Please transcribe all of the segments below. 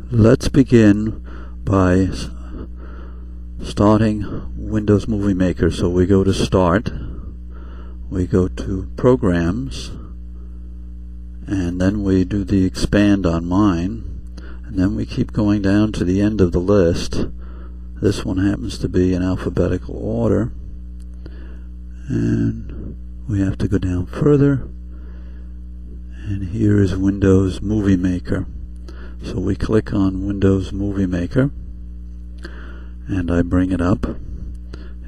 Let's begin by starting Windows Movie Maker. So we go to Start, we go to Programs, and then we do the expand on mine, and then we keep going down to the end of the list. This one happens to be in alphabetical order, and we have to go down further, and here is Windows Movie Maker. So we click on Windows Movie Maker and I bring it up.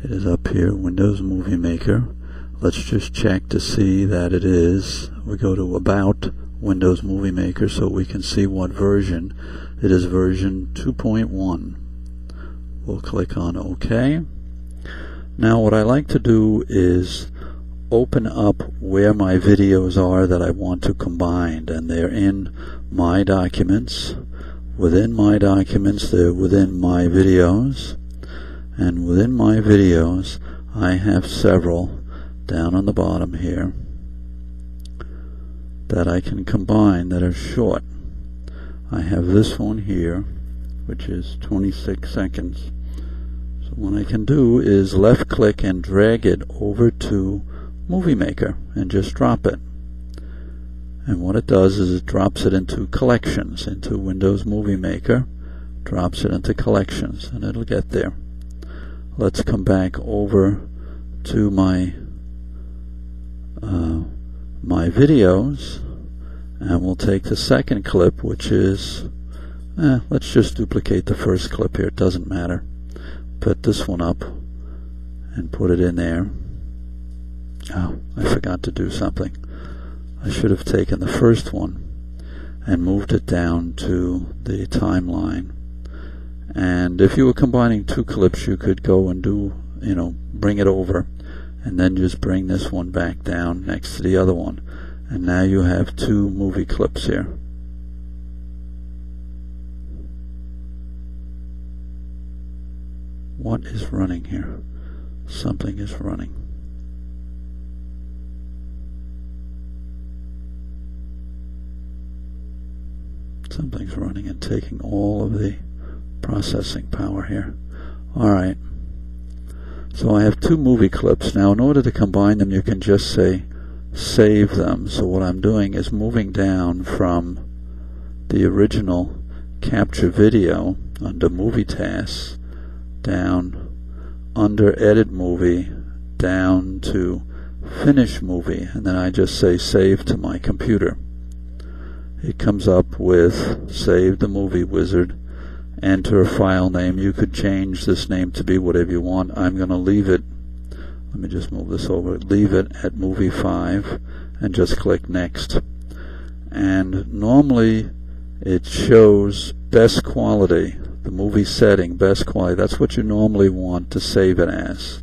It is up here, Windows Movie Maker. Let's just check to see that it is. We go to About Windows Movie Maker so we can see what version. It is version 2.1. We'll click on OK. Now what I like to do is open up where my videos are that I want to combine and they're in my documents within my documents they're within my videos and within my videos I have several down on the bottom here that I can combine that are short. I have this one here which is 26 seconds. So what I can do is left click and drag it over to Movie Maker and just drop it. And what it does is it drops it into collections, into Windows Movie Maker, drops it into collections, and it'll get there. Let's come back over to my uh, my videos, and we'll take the second clip, which is, eh, let's just duplicate the first clip here, it doesn't matter. Put this one up and put it in there. Oh, I forgot to do something. I should have taken the first one and moved it down to the timeline. And if you were combining two clips, you could go and do, you know, bring it over and then just bring this one back down next to the other one. And now you have two movie clips here. What is running here? Something is running. Something's running and taking all of the processing power here. Alright. So I have two movie clips. Now in order to combine them you can just say save them. So what I'm doing is moving down from the original capture video under movie tasks down under edit movie down to finish movie and then I just say save to my computer it comes up with save the movie wizard. Enter a file name. You could change this name to be whatever you want. I'm going to leave it. Let me just move this over. Leave it at movie 5 and just click next. And normally it shows best quality the movie setting best quality. That's what you normally want to save it as.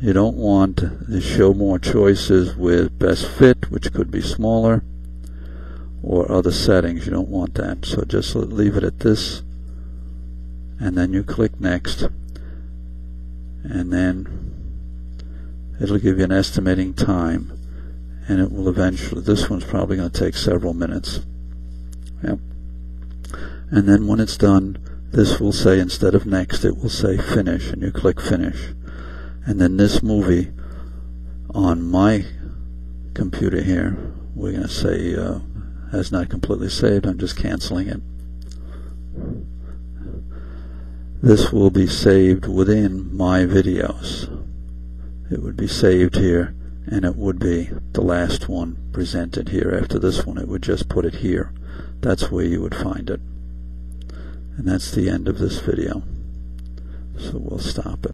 You don't want to show more choices with best fit which could be smaller or other settings. You don't want that. So just leave it at this and then you click next and then it'll give you an estimating time and it will eventually this one's probably going to take several minutes yep and then when it's done this will say instead of next it will say finish and you click finish and then this movie on my computer here we're going to say uh, as not completely saved. I'm just canceling it. This will be saved within my videos. It would be saved here and it would be the last one presented here. After this one it would just put it here. That's where you would find it. And that's the end of this video. So we'll stop it.